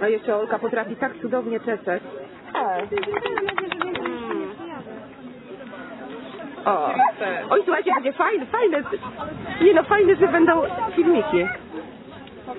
A jeszcze Olka potrafi tak cudownie czesać. O. Oj, słuchajcie, będzie fajne, fajne. Nie no, fajne, że będą filmiki.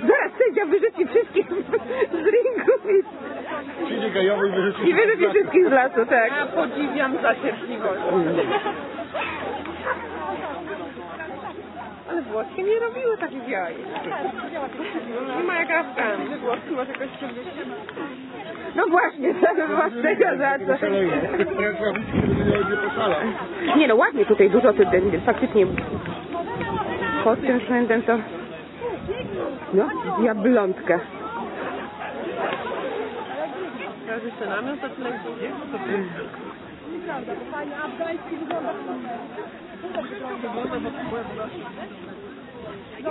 Zaraz sędzia wyrzuci wszystkich z ringu i, Przyjdzie gajowy i wyrzuci. i wyrzuci wszystkich z lasu, tak. Ja podziwiam za cierpliwość. Ale włoskie nie robiły takich jaj. Nie ma jak Afgan, że włoski masz jakoś. No właśnie, tak masz tego za co. Nie no, ładnie tutaj dużo ty, ty, faktycznie pod tym względem to no, diablątka. Teraz jeszcze namiot to tyle idzie. Jajka. Jajka. No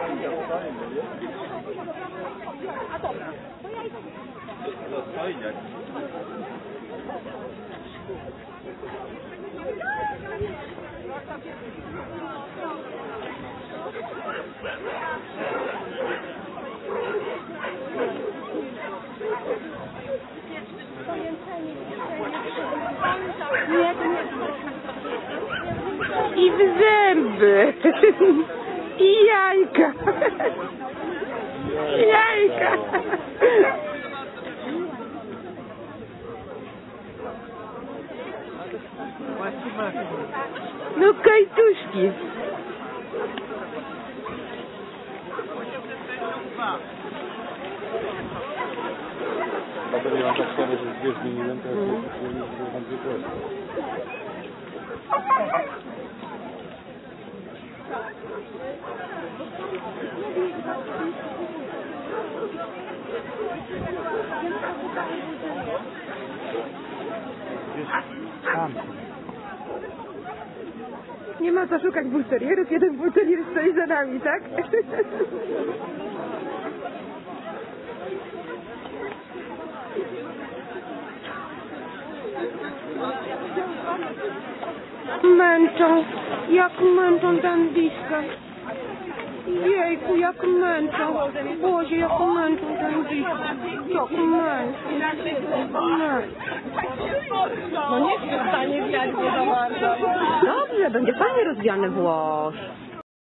ja mam tak Iaica. Iaica. No Caituski. Bateria nas caras de 10 minutos, Nie ma co szukać bulterierów, jeden bulterier stoi za nami, tak? Męczą, jak męczą dandiska. Jejku, jak męczą. Boże, jak męczą dandiska. Jak męczą. No nie przestanie wiać, bo za bardzo. Dobrze, będzie fajnie rozwiany włos.